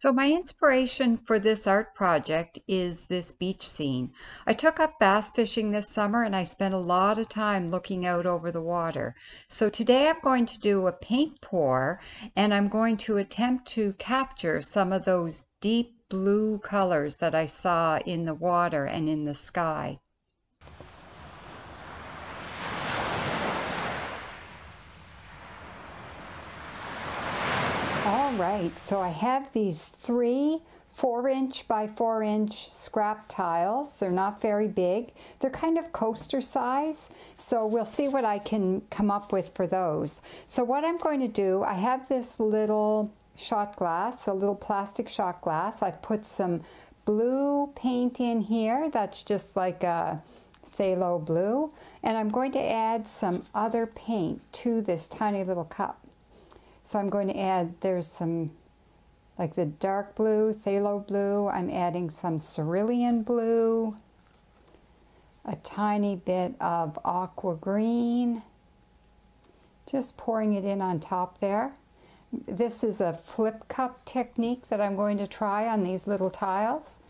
So my inspiration for this art project is this beach scene. I took up bass fishing this summer and I spent a lot of time looking out over the water. So today I'm going to do a paint pour and I'm going to attempt to capture some of those deep blue colors that I saw in the water and in the sky. All right, so I have these three four inch by four inch scrap tiles. They're not very big. They're kind of coaster size. So we'll see what I can come up with for those. So what I'm going to do, I have this little shot glass, a little plastic shot glass. I put some blue paint in here. That's just like a phthalo blue. And I'm going to add some other paint to this tiny little cup. So I'm going to add, there's some, like the dark blue, phthalo blue. I'm adding some cerulean blue, a tiny bit of aqua green, just pouring it in on top there. This is a flip cup technique that I'm going to try on these little tiles.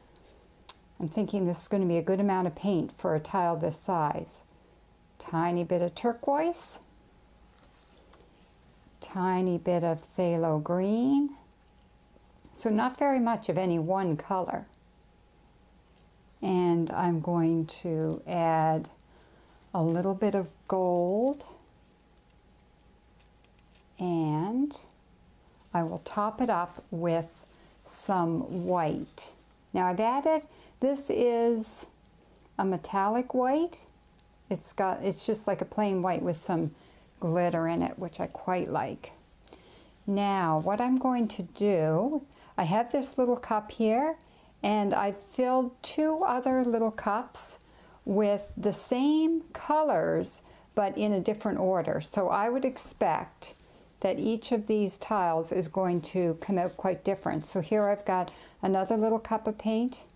I'm thinking this is going to be a good amount of paint for a tile this size. Tiny bit of turquoise tiny bit of phthalo green. So not very much of any one color. And I'm going to add a little bit of gold and I will top it up with some white. Now I've added, this is a metallic white. It's got, it's just like a plain white with some glitter in it, which I quite like. Now, what I'm going to do, I have this little cup here, and I've filled two other little cups with the same colors, but in a different order. So I would expect that each of these tiles is going to come out quite different. So here I've got another little cup of paint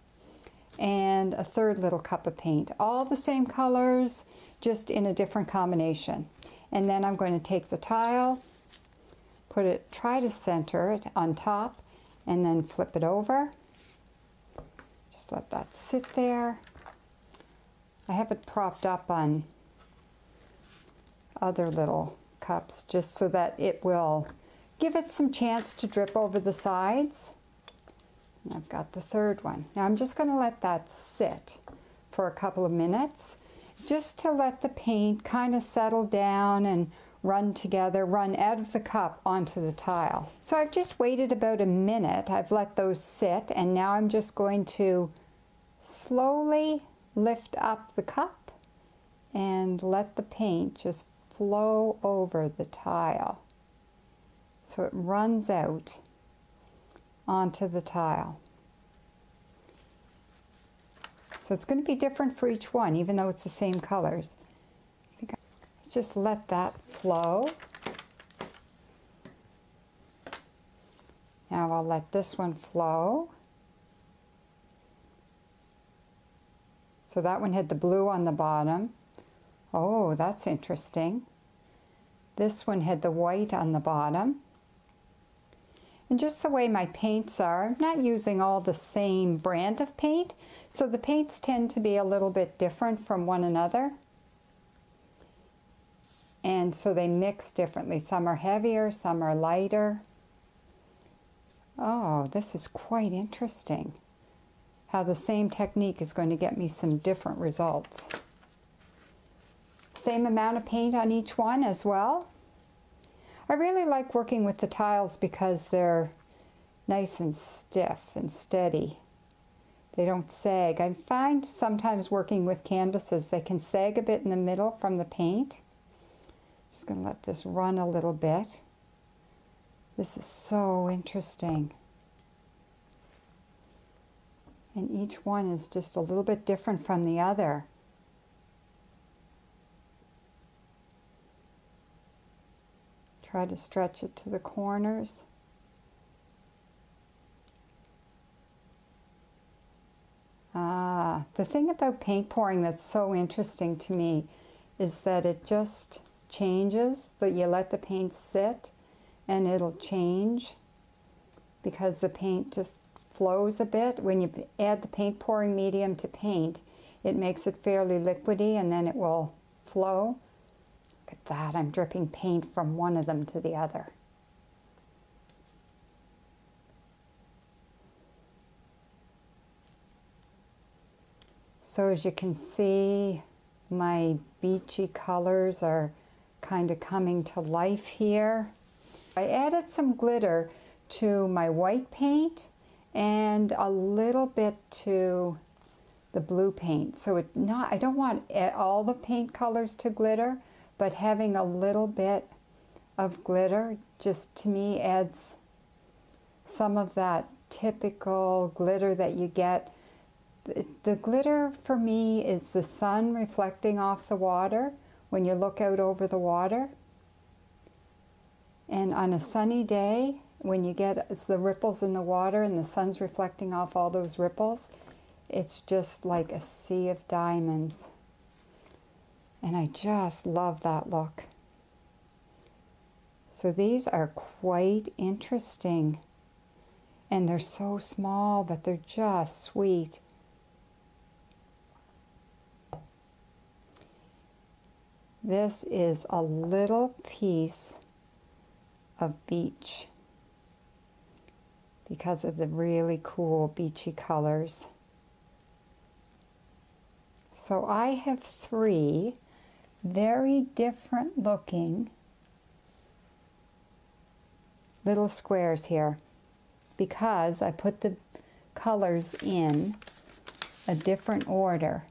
and a third little cup of paint. All the same colors, just in a different combination. And then I'm going to take the tile, put it, try to center it on top, and then flip it over. Just let that sit there. I have it propped up on other little cups just so that it will give it some chance to drip over the sides. And I've got the third one. Now I'm just going to let that sit for a couple of minutes just to let the paint kind of settle down and run together, run out of the cup onto the tile. So I've just waited about a minute. I've let those sit and now I'm just going to slowly lift up the cup and let the paint just flow over the tile. So it runs out onto the tile. So it's going to be different for each one, even though it's the same colors. I think I, just let that flow. Now I'll let this one flow. So that one had the blue on the bottom. Oh, that's interesting. This one had the white on the bottom. And just the way my paints are, I'm not using all the same brand of paint, so the paints tend to be a little bit different from one another. And so they mix differently. Some are heavier, some are lighter. Oh, this is quite interesting. How the same technique is going to get me some different results. Same amount of paint on each one as well. I really like working with the tiles because they're nice and stiff and steady. They don't sag. I find sometimes working with canvases, they can sag a bit in the middle from the paint. I'm just going to let this run a little bit. This is so interesting. And each one is just a little bit different from the other. Try to stretch it to the corners. Ah, the thing about paint pouring that's so interesting to me is that it just changes, that you let the paint sit and it'll change because the paint just flows a bit. When you add the paint pouring medium to paint, it makes it fairly liquidy and then it will flow. At that, I'm dripping paint from one of them to the other. So as you can see, my beachy colors are kind of coming to life here. I added some glitter to my white paint and a little bit to the blue paint. So it not I don't want all the paint colors to glitter, but having a little bit of glitter just to me adds some of that typical glitter that you get. The, the glitter for me is the sun reflecting off the water when you look out over the water. And on a sunny day, when you get it's the ripples in the water and the sun's reflecting off all those ripples, it's just like a sea of diamonds. And I just love that look. So these are quite interesting. And they're so small, but they're just sweet. This is a little piece of beach because of the really cool beachy colors. So I have three very different looking little squares here because I put the colors in a different order.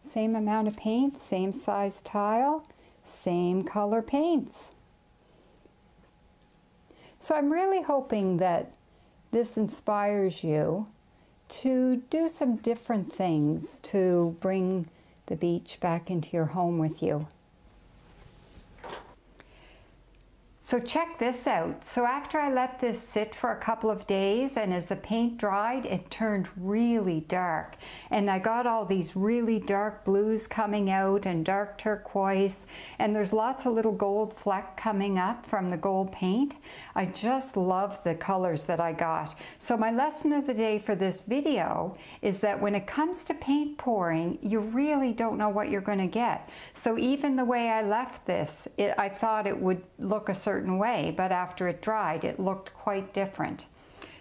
Same amount of paint, same size tile, same color paints. So I'm really hoping that this inspires you to do some different things to bring the beach back into your home with you. So check this out. So after I let this sit for a couple of days and as the paint dried, it turned really dark. And I got all these really dark blues coming out and dark turquoise. And there's lots of little gold fleck coming up from the gold paint. I just love the colors that I got. So my lesson of the day for this video is that when it comes to paint pouring, you really don't know what you're gonna get. So even the way I left this, it, I thought it would look a certain certain way, but after it dried, it looked quite different.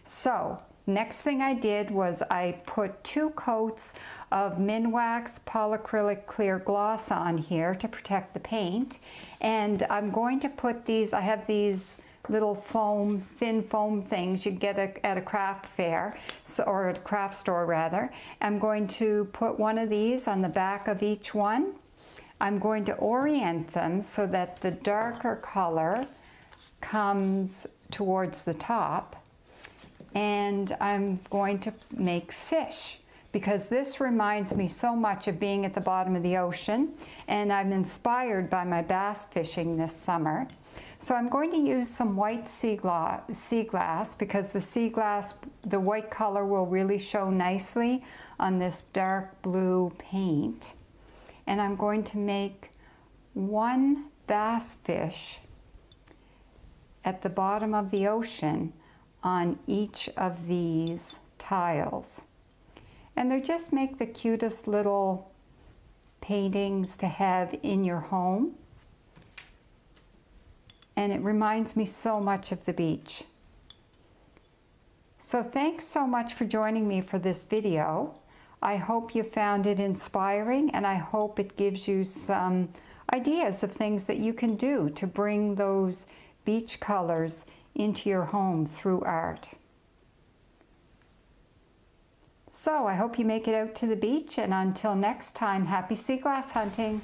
So next thing I did was I put two coats of Minwax polyacrylic clear gloss on here to protect the paint. And I'm going to put these, I have these little foam, thin foam things you get a, at a craft fair, so, or a craft store rather. I'm going to put one of these on the back of each one. I'm going to orient them so that the darker color comes towards the top and I'm going to make fish because this reminds me so much of being at the bottom of the ocean and I'm inspired by my bass fishing this summer. So I'm going to use some white sea glass, sea glass because the sea glass, the white color will really show nicely on this dark blue paint. And I'm going to make one bass fish at the bottom of the ocean on each of these tiles. And they just make the cutest little paintings to have in your home. And it reminds me so much of the beach. So thanks so much for joining me for this video. I hope you found it inspiring and I hope it gives you some ideas of things that you can do to bring those beach colors into your home through art. So I hope you make it out to the beach and until next time, happy sea glass hunting.